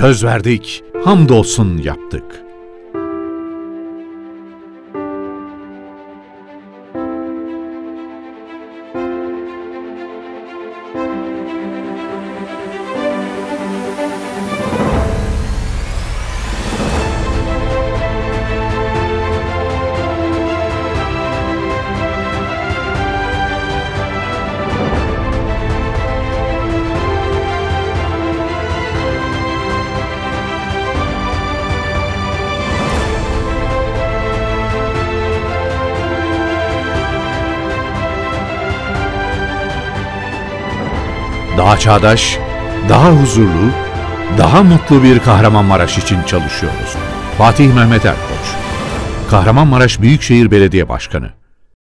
Söz verdik, hamdolsun yaptık. Daha çağdaş, daha huzurlu, daha mutlu bir Kahramanmaraş için çalışıyoruz. Fatih Mehmet Erkoç, Kahramanmaraş Büyükşehir Belediye Başkanı